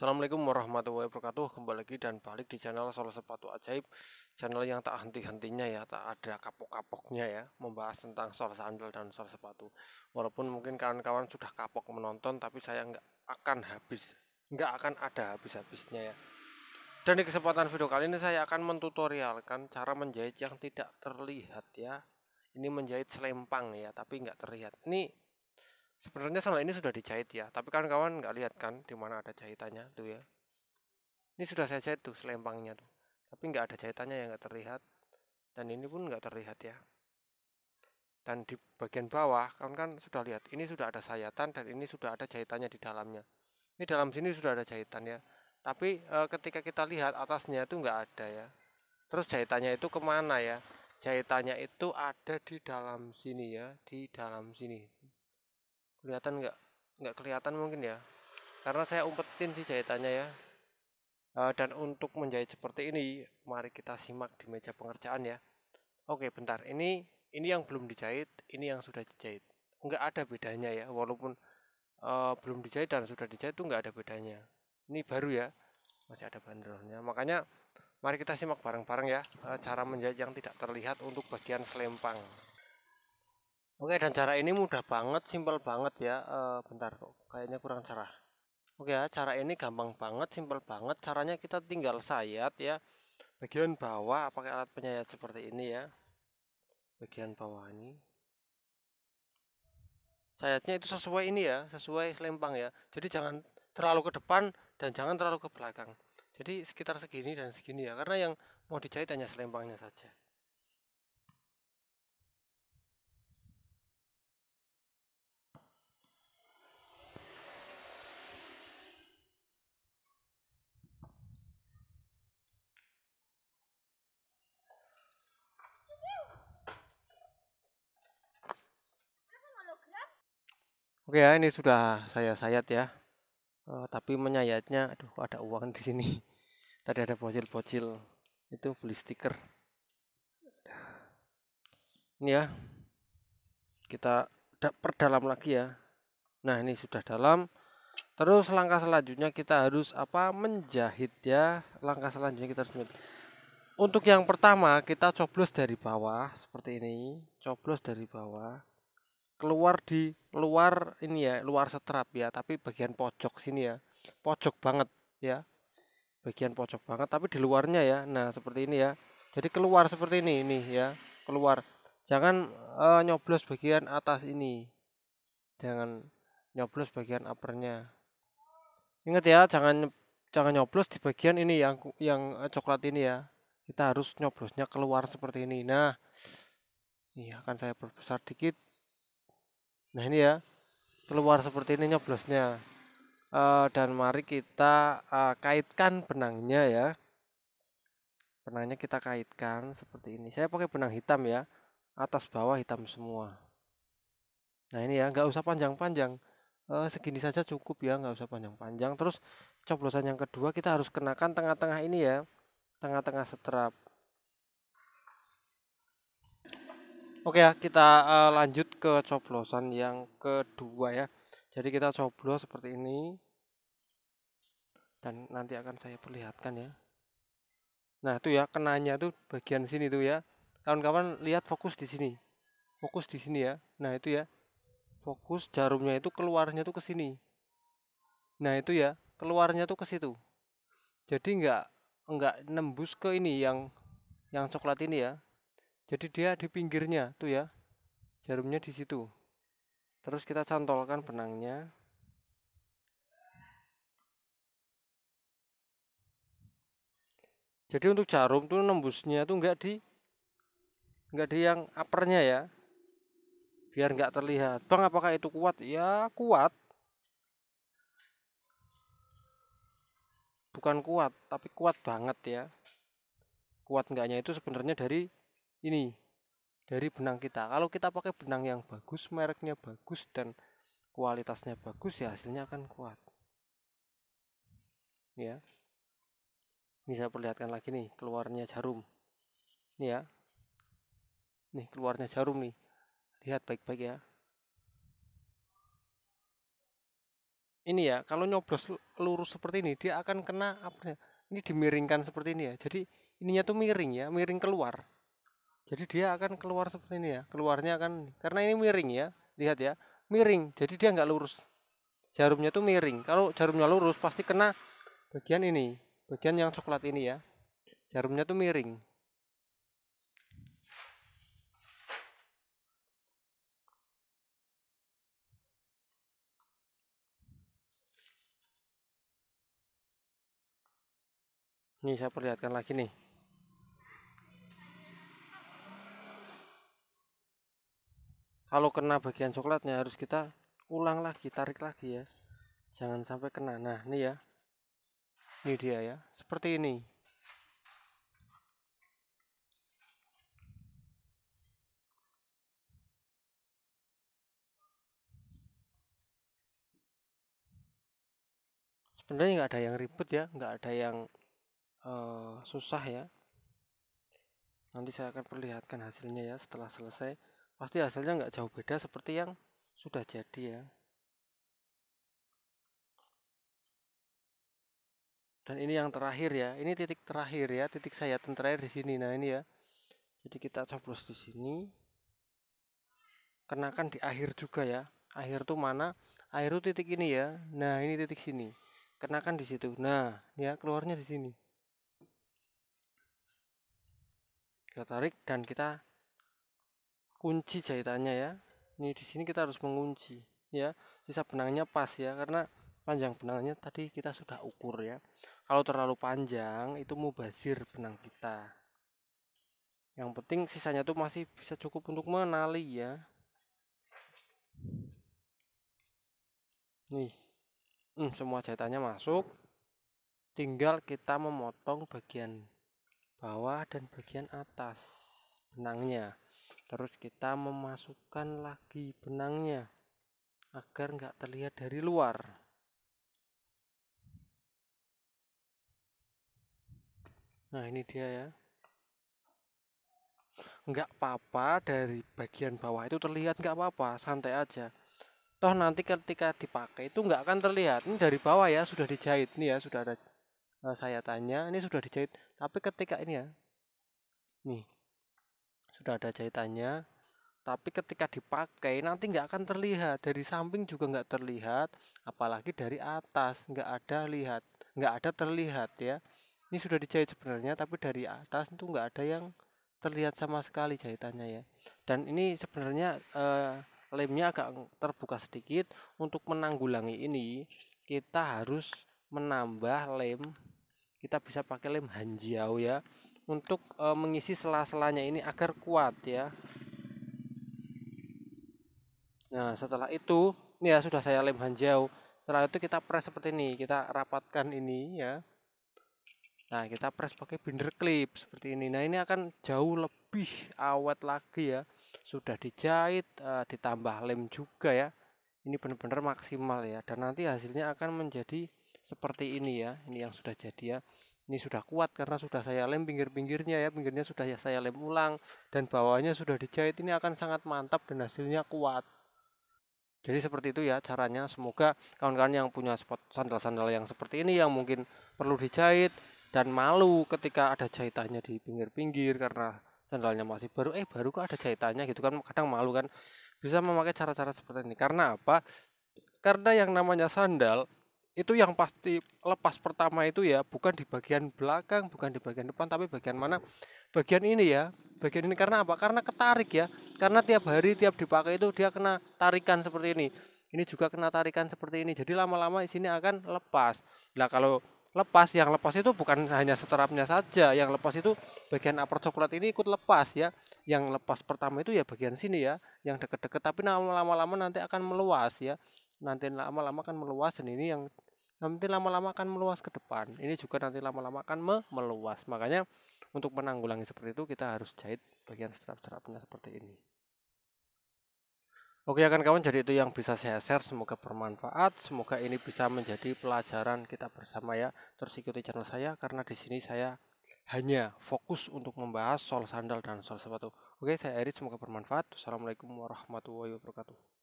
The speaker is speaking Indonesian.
Assalamualaikum warahmatullahi wabarakatuh. Kembali lagi dan balik di channel Solo Sepatu Ajaib. Channel yang tak henti-hentinya ya Tak ada kapok-kapoknya ya Membahas tentang sol sandal dan sol sepatu. Walaupun mungkin kawan-kawan sudah kapok menonton Tapi saya nggak akan habis Nggak akan ada habis-habisnya ya. Dan di kesempatan video kali ini saya akan mentutorialkan Cara menjahit yang tidak terlihat ya. Ini menjahit selempang ya Tapi nggak terlihat. Ini Sebenarnya sandal ini sudah dijahit ya, tapi kan kawan nggak lihat kan di mana ada jahitannya tuh ya. Ini sudah saya jahit tuh selempangnya tuh, tapi nggak ada jahitannya yang nggak terlihat. Dan ini pun nggak terlihat ya. Dan di bagian bawah kawan kan sudah lihat, ini sudah ada sayatan dan ini sudah ada jahitannya di dalamnya. Ini dalam sini sudah ada jahitan ya, tapi e, ketika kita lihat atasnya itu nggak ada ya. Terus jahitannya itu ke mana ya? Jahitannya itu ada di dalam sini ya, di dalam sini kelihatan nggak? Nggak kelihatan mungkin ya? Karena saya umpetin sih jahitannya ya. Uh, dan untuk menjahit seperti ini mari kita simak di meja pengerjaan ya. Oke bentar. Ini ini yang belum dijahit ini yang sudah dijahit. Nggak ada bedanya ya walaupun uh, belum dijahit dan sudah dijahit itu nggak ada bedanya. Ini baru ya. Masih ada banderolnya makanya mari kita simak bareng-bareng ya uh, cara menjahit yang tidak terlihat untuk bagian selempang Oke dan cara ini mudah banget, simpel banget ya. E, bentar kok, kayaknya kurang cerah. Oke ya, cara ini gampang banget, simpel banget. Caranya kita tinggal sayat ya. Bagian bawah pakai alat penyayat seperti ini ya. Bagian bawah ini. Sayatnya itu sesuai ini ya, sesuai selempang ya. Jadi jangan terlalu ke depan dan jangan terlalu ke belakang. Jadi sekitar segini dan segini ya, karena yang mau dijahit hanya selempangnya saja. Oke ya, ini sudah saya sayat ya. Uh, tapi menyayatnya, aduh, ada uang di sini. Tadi ada bocil-bocil. Itu beli stiker. Ini ya. Kita perdalam lagi ya. Nah, ini sudah dalam. Terus langkah selanjutnya kita harus apa? Menjahit ya. Langkah selanjutnya kita harus menjahit. Untuk yang pertama kita coblos dari bawah seperti ini, coblos dari bawah keluar di luar ini ya luar setrap ya tapi bagian pojok sini ya. Pojok banget ya. Bagian pojok banget tapi di luarnya ya. Nah seperti ini ya. Jadi keluar seperti ini ini ya. Keluar. Jangan uh, nyoblos bagian atas ini. Jangan nyoblos bagian uppernya. Ingat ya jangan jangan nyoblos di bagian ini yang yang eh, coklat ini ya. Kita harus nyoblosnya keluar seperti ini. Nah ini akan saya perbesar dikit nah ini ya keluar seperti ini nyoblosnya uh, dan mari kita uh, kaitkan benangnya ya. Benangnya kita kaitkan seperti ini. Saya pakai benang hitam ya atas bawah hitam semua. Nah ini ya nggak usah panjang-panjang. Uh, segini saja cukup ya nggak usah panjang-panjang. Terus coblosan yang kedua kita harus kenakan tengah-tengah ini ya. Tengah-tengah setrap Oke ya, kita uh, lanjut ke coblosan yang kedua ya. Jadi kita coblos seperti ini. Dan nanti akan saya perlihatkan ya. Nah, itu ya kenanya tuh bagian sini tuh ya. Kawan-kawan lihat fokus di sini. Fokus di sini ya. Nah, itu ya. Fokus jarumnya itu keluarnya tuh ke sini. Nah, itu ya, keluarnya tuh ke situ. Jadi enggak enggak nembus ke ini yang yang coklat ini ya jadi dia di pinggirnya tuh ya jarumnya di situ. Terus kita cantolkan benangnya. Jadi untuk jarum tuh nembusnya tuh enggak di enggak di yang uppernya ya biar enggak terlihat. Bang apakah itu kuat? Ya kuat. Bukan kuat tapi kuat banget ya. Kuat enggaknya itu sebenarnya dari ini dari benang kita. Kalau kita pakai benang yang bagus mereknya bagus dan kualitasnya bagus ya hasilnya akan kuat. Ya. Ini saya perlihatkan lagi nih keluarnya jarum. Ini ya. Nih keluarnya jarum nih. Lihat baik-baik ya. Ini ya kalau nyoblos lurus seperti ini dia akan kena apa ya? Ini dimiringkan seperti ini ya. Jadi ininya tuh miring ya miring keluar jadi dia akan keluar seperti ini ya keluarnya akan karena ini miring ya lihat ya miring. Jadi dia nggak lurus. Jarumnya tuh miring. Kalau jarumnya lurus pasti kena bagian ini bagian yang coklat ini ya. Jarumnya tuh miring. Ini saya perlihatkan lagi nih. Kalau kena bagian coklatnya harus kita ulang lagi, tarik lagi ya. Jangan sampai kena. Nah, ini ya. Ini dia ya. Seperti ini. Sebenarnya nggak ada yang ribet ya, nggak ada yang uh, susah ya nanti saya akan perlihatkan hasilnya ya setelah selesai pasti hasilnya nggak jauh beda seperti yang sudah jadi ya. Dan ini yang terakhir ya ini titik terakhir ya titik sayatan terakhir di sini. Nah ini ya. Jadi kita coblos di sini. Kenakan di akhir juga ya. Akhir tuh mana? Akhir tuh titik ini ya. Nah ini titik sini. Kenakan di situ. Nah ya keluarnya di sini. Kita tarik dan kita kunci jahitannya ya. Ini di sini kita harus mengunci ya. Sisa benangnya pas ya karena panjang benangnya tadi kita sudah ukur ya. Kalau terlalu panjang itu mubazir benang kita. Yang penting sisanya tuh masih bisa cukup untuk menali ya. Nih. Hmm, semua jahitannya masuk. Tinggal kita memotong bagian bawah dan bagian atas benangnya terus kita memasukkan lagi benangnya agar nggak terlihat dari luar. Nah ini dia ya. Nggak apa-apa dari bagian bawah itu terlihat nggak apa-apa santai aja. Toh nanti ketika dipakai itu nggak akan terlihat. Ini dari bawah ya sudah dijahit. Nih ya sudah ada uh, saya tanya ini sudah dijahit. Tapi ketika ini ya nih sudah ada jahitannya tapi ketika dipakai nanti nggak akan terlihat dari samping juga nggak terlihat apalagi dari atas nggak ada lihat nggak ada terlihat ya. Ini sudah dijahit sebenarnya tapi dari atas itu nggak ada yang terlihat sama sekali jahitannya ya. Dan ini sebenarnya uh, lemnya agak terbuka sedikit untuk menanggulangi ini kita harus menambah lem kita bisa pakai lem hanjiao ya untuk e, mengisi sela-selanya ini agar kuat ya. Nah setelah itu ini ya sudah saya lem hanjiao setelah itu kita press seperti ini kita rapatkan ini ya. Nah kita press pakai binder clip seperti ini. Nah ini akan jauh lebih awet lagi ya. Sudah dijahit e, ditambah lem juga ya. Ini benar-benar maksimal ya. Dan nanti hasilnya akan menjadi seperti ini ya. Ini yang sudah jadi ya ini sudah kuat karena sudah saya lem pinggir-pinggirnya ya pinggirnya sudah ya saya lem ulang dan bawahnya sudah dijahit ini akan sangat mantap dan hasilnya kuat. Jadi seperti itu ya caranya semoga kawan-kawan yang punya spot sandal-sandal yang seperti ini yang mungkin perlu dijahit dan malu ketika ada jahitannya di pinggir-pinggir karena sandalnya masih baru eh baru kok ada jahitannya gitu kan kadang malu kan. Bisa memakai cara-cara seperti ini. Karena apa? Karena yang namanya sandal itu yang pasti lepas pertama itu ya bukan di bagian belakang bukan di bagian depan tapi bagian mana? Bagian ini ya bagian ini. Karena apa? Karena ketarik ya. Karena tiap hari tiap dipakai itu dia kena tarikan seperti ini. Ini juga kena tarikan seperti ini. Jadi lama-lama di sini akan lepas. Nah kalau lepas yang lepas itu bukan hanya seterapnya saja. Yang lepas itu bagian upper coklat ini ikut lepas ya. Yang lepas pertama itu ya bagian sini ya yang deket-deket. Tapi lama-lama nanti akan meluas ya nanti lama-lama akan meluas dan ini yang nanti lama-lama akan meluas ke depan. Ini juga nanti lama-lama akan me meluas. Makanya untuk menanggulangi seperti itu kita harus jahit bagian strap-strapnya seperti ini. Oke ya kan kawan jadi itu yang bisa saya share. Semoga bermanfaat. Semoga ini bisa menjadi pelajaran kita bersama ya. Terus ikuti channel saya karena di sini saya hanya fokus untuk membahas soal sandal dan soal sepatu. Oke saya Erit semoga bermanfaat. Assalamualaikum warahmatullahi wabarakatuh